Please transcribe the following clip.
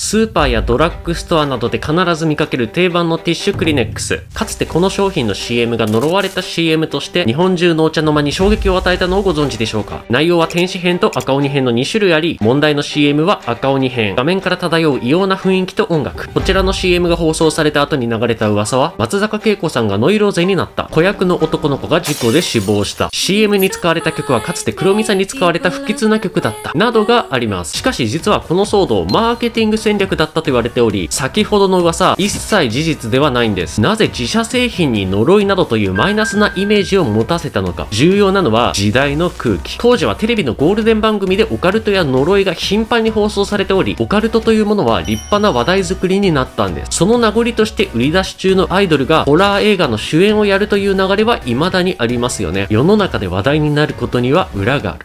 スーパーやドラッグストアなどで必ず見かける定番のティッシュクリネックス。かつてこの商品の CM が呪われた CM として日本中のお茶の間に衝撃を与えたのをご存知でしょうか？内容は天使編と赤鬼編の2種類あり、問題の CM は赤鬼編。画面から漂う異様な雰囲気と音楽。こちらの CM が放送された後に流れた噂は、松坂慶子さんがノイローゼになった。子役の男の子が事故で死亡した。CM に使われた曲はかつて黒ミサに使われた不吉な曲だった。などがあります。しかし実はこの騒動、マーケティング戦略だったと言われており、先ほどの噂、一切事実ではないんです。なぜ自社製品に呪いなどというマイナスなイメージを持たせたのか。重要なのは時代の空気。当時はテレビのゴールデン番組でオカルトや呪いが頻繁に放送されており、オカルトというものは立派な話題作りになったんです。その名残として売り出し中のアイドルがホラー映画の主演をやるという流れは未だにありますよね。世の中で話題になることには裏がある。